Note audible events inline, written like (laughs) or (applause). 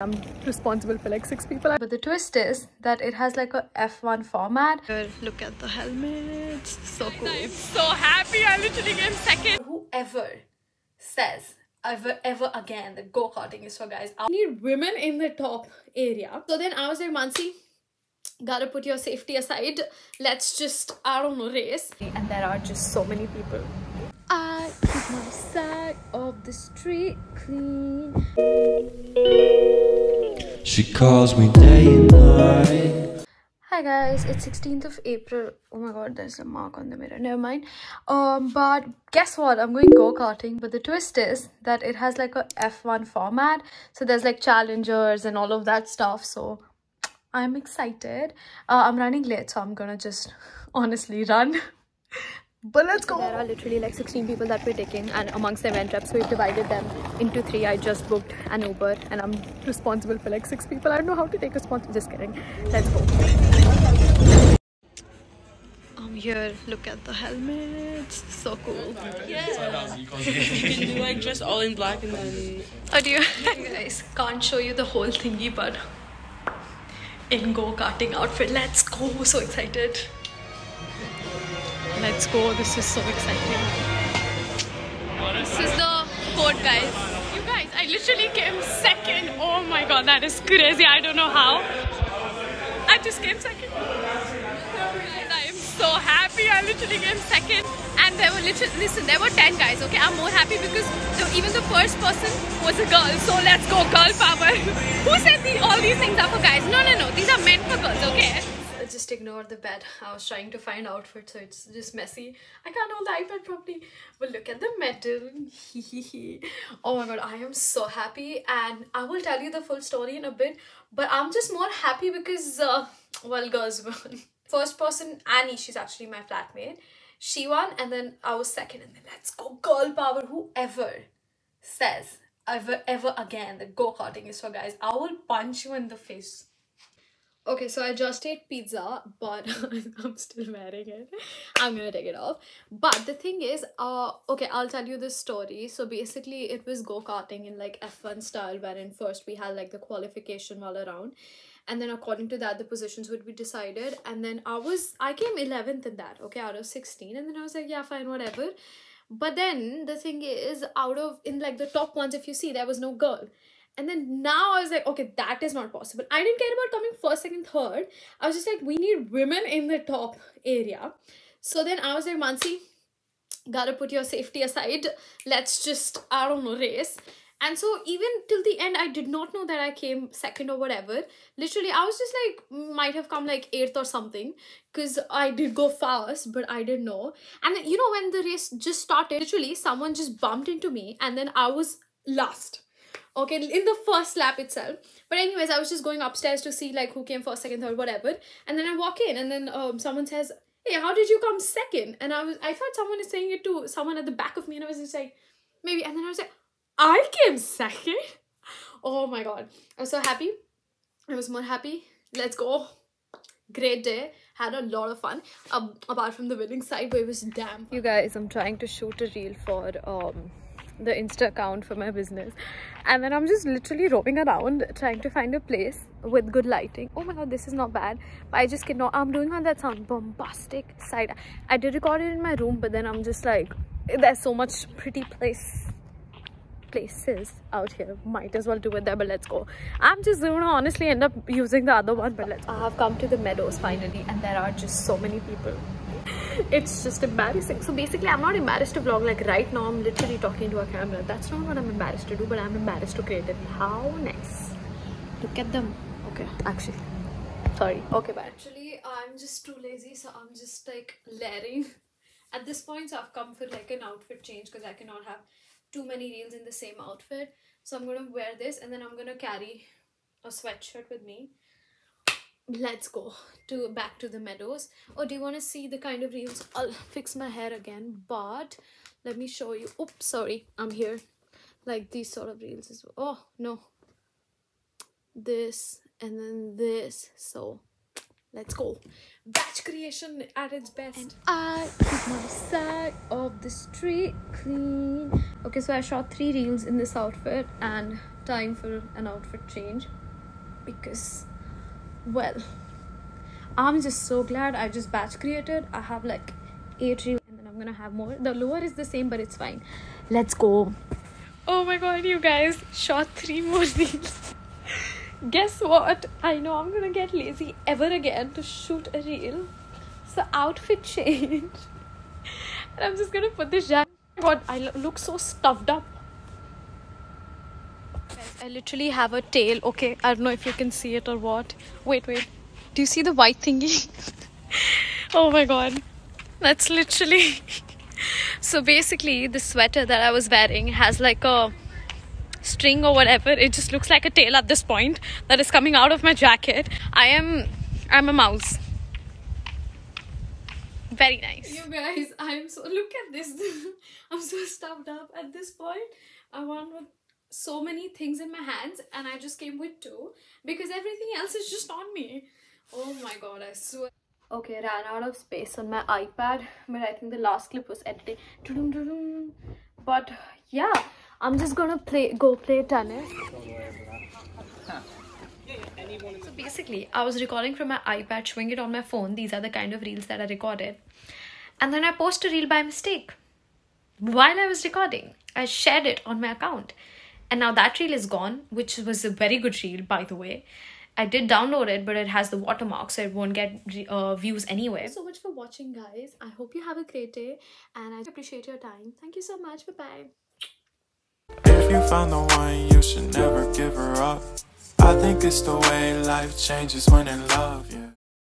I'm responsible for like six people. But the twist is that it has like a F1 format. Here, look at the helmets. So cool. I'm so happy I literally came second. Whoever says ever ever again that go-karting is for guys. I need women in the top area. So then I was like, Maansi, gotta put your safety aside. Let's just, I don't know, race. And there are just so many people. I keep my side of the street clean. She calls me day and night. Hi guys, it's 16th of April. Oh my god, there's a mark on the mirror. Never mind. Um, but guess what? I'm going go-karting. But the twist is that it has like a F1 format. So there's like challengers and all of that stuff. So I'm excited. Uh, I'm running late, so I'm gonna just (laughs) honestly run. (laughs) But let's go. There are literally like 16 people that we're taking and amongst the event reps, we've divided them into three. I just booked an Uber and I'm responsible for like six people. I don't know how to take a sponsor. Just kidding. Let's go. I'm here, look at the helmets. So cool. Yeah. you can do like just all in black and then. How do (laughs) you guys can't show you the whole thingy, but in go karting outfit. Let's go. So excited. Let's go. This is so exciting. This is the court, guys. You guys, I literally came second. Oh my god, that is crazy. I don't know how. I just came second. I am so happy. I literally came second. And there were literally, listen, there were 10 guys, okay? I'm more happy because the, even the first person was a girl. So let's go, girl power. (laughs) Who said the, all these things are for guys? No, no, no. These are meant for girls, okay? Just ignore the bed. I was trying to find outfit, so it's just messy. I can't hold the iPad properly. But look at the medal. (laughs) oh my god, I am so happy. And I will tell you the full story in a bit. But I'm just more happy because, uh, well, girls won. (laughs) First person, Annie, she's actually my flatmate. She won and then I was second. And then let's go girl power. Whoever says ever, ever again that go-karting is for guys, I will punch you in the face. Okay, so I just ate pizza, but (laughs) I'm still wearing it. I'm gonna take it off. But the thing is, uh, okay, I'll tell you the story. So basically, it was go karting in like F1 style, wherein first we had like the qualification all around, and then according to that, the positions would be decided. And then I was, I came 11th in that, okay, out of 16. And then I was like, yeah, fine, whatever. But then the thing is, out of in like the top ones, if you see, there was no girl. And then now I was like, okay, that is not possible. I didn't care about coming first, second, third. I was just like, we need women in the top area. So then I was like, Maansi, gotta put your safety aside. Let's just, I don't know, race. And so even till the end, I did not know that I came second or whatever. Literally, I was just like, might have come like eighth or something. Because I did go fast, but I didn't know. And then, you know, when the race just started, literally, someone just bumped into me. And then I was last okay in the first lap itself. But anyways i was just going upstairs to see like who came first second third whatever. And then i walk in and then um, someone says hey how did you come second? And i was i thought someone is saying it to someone at the back of me and i was just like maybe and then i was like i came second? (laughs) Oh my god. I was so happy. I was more happy. Let's go. Great day. Had a lot of fun. Um, apart from the winning side but it was damn you guys i'm trying to shoot a reel for um the insta account for my business. And then i'm just literally roaming around trying to find a place with good lighting. Oh my god this is not bad. But i just cannot. I'm doing on that sound bombastic side. I did record it in my room but then i'm just like there's so much pretty place places out here. Might as well do it there but let's go. I'm just gonna honestly end up using the other one but let's i have come to the meadows finally and there are just so many people it's just embarrassing. So basically i'm not embarrassed to vlog. Like right now i'm literally talking to a camera. That's not what i'm embarrassed to do but i'm embarrassed to create it. How nice. Look at them. Okay actually. Sorry. Okay bye. Actually i'm just too lazy so i'm just like layering. At this point so i've come for like an outfit change because i cannot have too many reels in the same outfit. So i'm gonna wear this and then i'm gonna carry a sweatshirt with me let's go to back to the meadows. Or oh, do you want to see the kind of reels? I'll fix my hair again but let me show you. Oops sorry i'm here. Like these sort of reels as well oh no. This and then this so let's go. Batch creation at its best. And i keep my side of the street clean. Okay so i shot three reels in this outfit and time for an outfit change because, well, I'm just so glad I just batch created. I have like eight reels and then I'm gonna have more. The lower is the same, but it's fine. Let's go. Oh my god, you guys shot three more (laughs) reels. Guess what? I know I'm gonna get lazy ever again to shoot a reel. So outfit change. (laughs) and I'm just gonna put this jacket. God, I look so stuffed up. I literally have a tail. Okay, I don't know if you can see it or what. Wait, wait. Do you see the white thingy? (laughs) oh my god. That's literally. (laughs) so basically, the sweater that I was wearing has like a string or whatever. It just looks like a tail at this point that is coming out of my jacket. I am. I'm a mouse. Very nice. You guys, I'm so look at this. (laughs) I'm so stuffed up at this point. I want so many things in my hands, and I just came with two because everything else is just on me. Oh my god, I swear. Okay, ran out of space on my iPad, but I think the last clip was editing. Tudum, tudum. But yeah, I'm just gonna play, go play tennis. So basically, I was recording from my iPad, showing it on my phone. These are the kind of reels that I recorded. And then I posted a reel by mistake. While I was recording, I shared it on my account. And now that reel is gone, which was a very good reel, by the way. I did download it, but it has the watermark, so it won't get uh, views anyway. so much for watching, guys. I hope you have a great day, and I appreciate your time. Thank you so much. Bye bye. If you found the one, you should never give her up. I think it's the way life changes when in love, yeah.